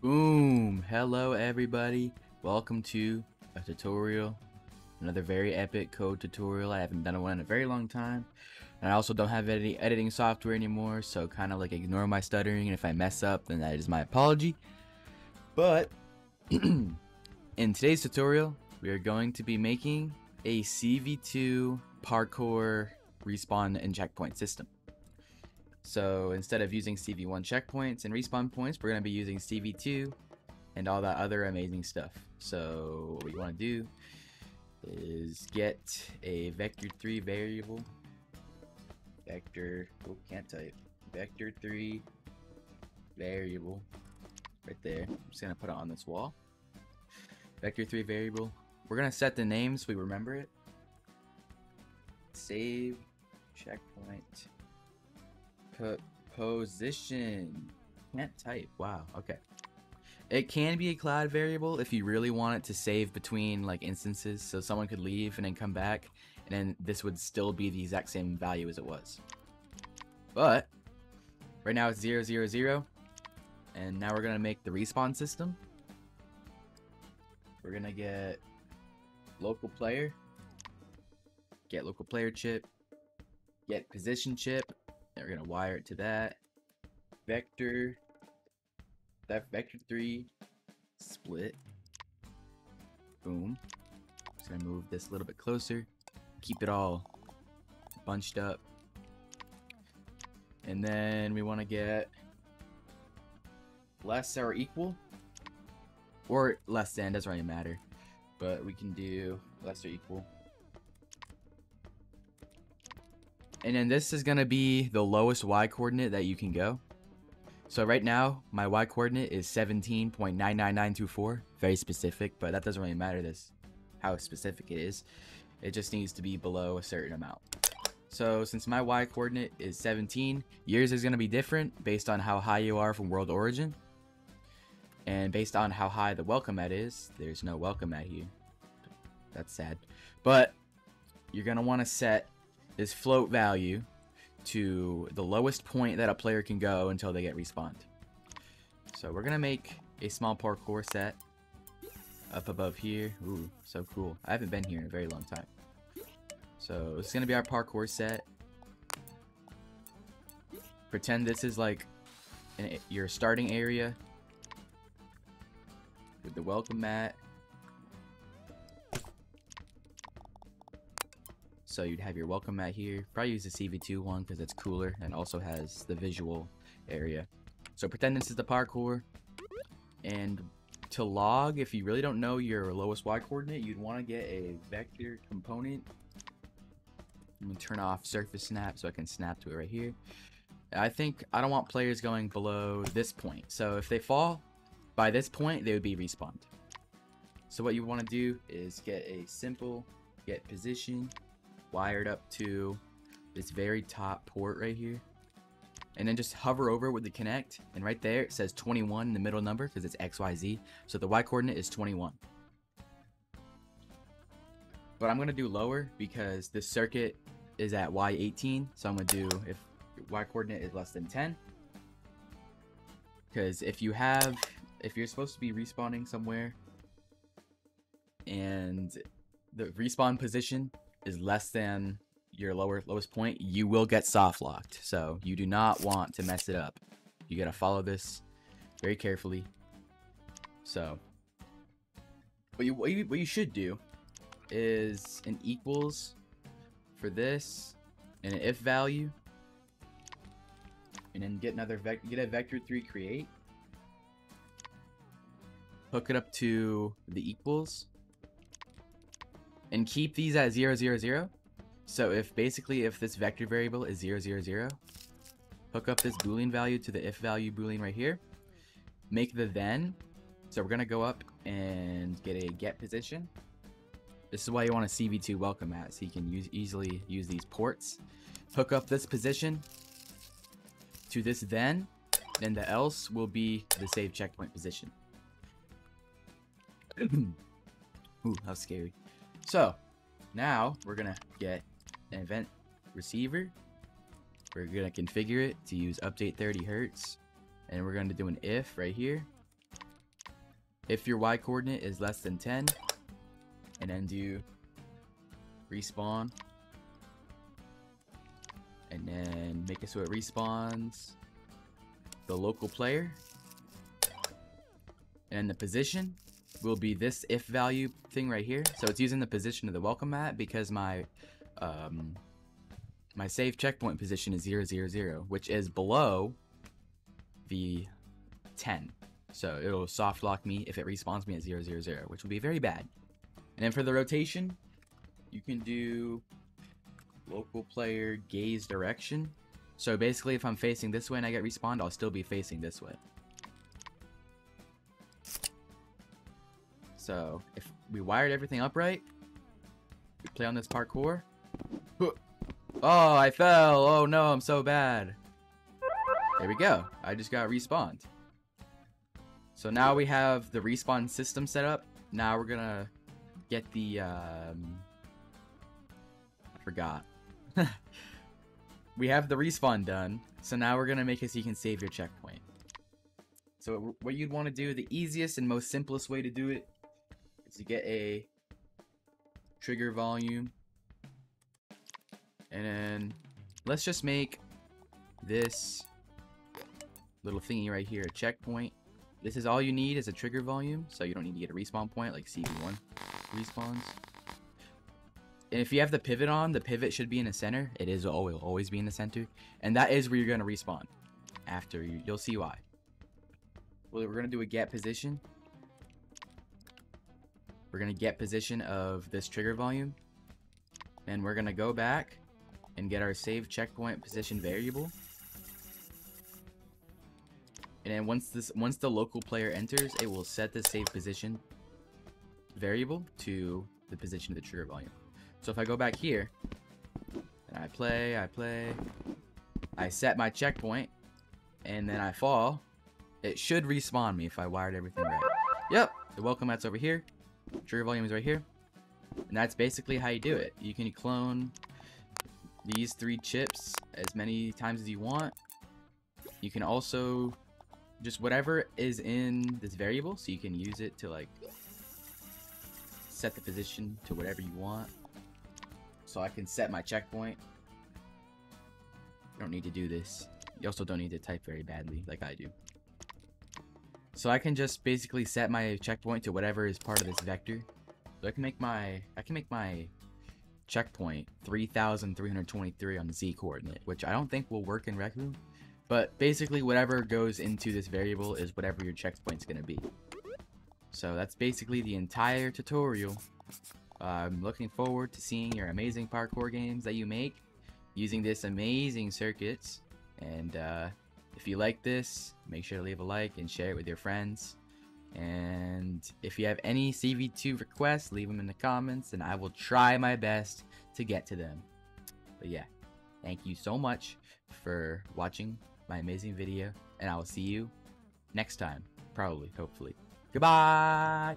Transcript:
Boom! Hello everybody. Welcome to a tutorial. Another very epic code tutorial. I haven't done one in a very long time. And I also don't have any editing software anymore, so kind of like ignore my stuttering and if I mess up then that is my apology. But in today's tutorial, we are going to be making a CV2 parkour respawn and checkpoint system. So instead of using CV1 checkpoints and respawn points, we're going to be using CV2 and all that other amazing stuff. So what we want to do is get a vector3 variable. Vector, oh, can't type. Vector3 variable right there. I'm just going to put it on this wall. Vector3 variable. We're going to set the name so we remember it. Save checkpoint position. Can't type. Wow. Okay. It can be a cloud variable if you really want it to save between like instances, so someone could leave and then come back, and then this would still be the exact same value as it was. But right now it's 0, 0, 0, and now we're gonna make the respawn system. We're gonna get local player, get local player chip, get position chip, we're gonna wire it to that. Vector, that vector three, split. Boom. Just gonna move this a little bit closer. Keep it all bunched up. And then we wanna get less or equal. Or less than, doesn't really matter. But we can do less or equal. And then this is going to be the lowest y coordinate that you can go. So right now, my y coordinate is 17.99924. Very specific, but that doesn't really matter this how specific it is. It just needs to be below a certain amount. So since my y coordinate is 17, yours is going to be different based on how high you are from world origin. And based on how high the welcome mat is, there's no welcome mat here. That's sad. But you're going to want to set is float value to the lowest point that a player can go until they get respawned. So we're gonna make a small parkour set up above here. Ooh, so cool. I haven't been here in a very long time. So it's gonna be our parkour set. Pretend this is like an, your starting area with the welcome mat So you'd have your welcome mat here. Probably use the CV2 one because it's cooler and also has the visual area. So pretend this is the parkour. And to log, if you really don't know your lowest Y coordinate, you'd want to get a vector component. I'm going to turn off surface snap so I can snap to it right here. I think I don't want players going below this point. So if they fall by this point, they would be respawned. So what you want to do is get a simple get position wired up to this very top port right here. And then just hover over with the connect. And right there it says 21 in the middle number because it's XYZ. So the Y coordinate is 21. But I'm going to do lower because this circuit is at Y18. So I'm going to do if Y coordinate is less than 10. Because if you have, if you're supposed to be respawning somewhere and the respawn position is less than your lower lowest point, you will get soft locked. So you do not want to mess it up. You gotta follow this very carefully. So what you, what you what you should do is an equals for this and an if value and then get another vector get a vector 3 create hook it up to the equals and keep these at 0, 0, 0. So if basically if this vector variable is 0, 0, 0, hook up this boolean value to the if value boolean right here, make the then, so we're going to go up and get a get position. This is why you want a CV2 welcome mat, so you can use, easily use these ports. Hook up this position to this then, then the else will be the save checkpoint position. Ooh, how scary. So, now we're going to get an event receiver. We're going to configure it to use update 30 hertz. And we're going to do an if right here. if your y coordinate is less than 10, and then do respawn, and then make it so it respawns the local player, and the position will be this if value thing right here. So it's using the position of the welcome mat because my um, my save checkpoint position is 000, which is below the 10. So it'll soft lock me if it respawns me at 000, which will be very bad. And then for the rotation, you can do local player gaze direction. So basically if I'm facing this way and I get respawned, I'll still be facing this way. So if we wired everything up right, we play on this parkour. Oh, I fell. Oh no, I'm so bad. There we go. I just got respawned. So now we have the respawn system set up. Now we're gonna get the, um, I forgot. we have the respawn done. So now we're gonna make it so you can save your checkpoint. So what you'd want to do, the easiest and most simplest way to do it is to get a trigger volume. And then let's just make this little thingy right here a checkpoint. This is all you need is a trigger volume, so you don't need to get a respawn point like CV1 respawns. And if you have the pivot on, the pivot should be in the center. It is always always be in the center, and that is where you're gonna respawn. After you, you'll see why. Well, we're gonna do a get position. We're gonna get position of this trigger volume, and we're gonna go back and get our save checkpoint position variable. And then once this once the local player enters, it will set the save position variable to the position of the trigger volume. So if I go back here, and I play, I play, I set my checkpoint, and then I fall, it should respawn me if I wired everything right. Yep, the welcome mat's over here, trigger volume is right here, and that's basically how you do it. You can clone these three chips as many times as you want. You can also just whatever is in this variable, so you can use it to like set the position to whatever you want. So I can set my checkpoint. You don't need to do this. You also don't need to type very badly like I do. So I can just basically set my checkpoint to whatever is part of this vector. So I can make my I can make my checkpoint 3323 on the z coordinate, which I don't think will work in Rec Room. But basically whatever goes into this variable is whatever your checkpoint's to be. So that's basically the entire tutorial. I'm looking forward to seeing your amazing parkour games that you make using this amazing circuits. And uh, if you like this, make sure to leave a like and share it with your friends. And if you have any CV2 requests, leave them in the comments and I will try my best to get to them. But yeah, thank you so much for watching my amazing video and I will see you next time, probably, hopefully. Goodbye!